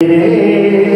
Yeah.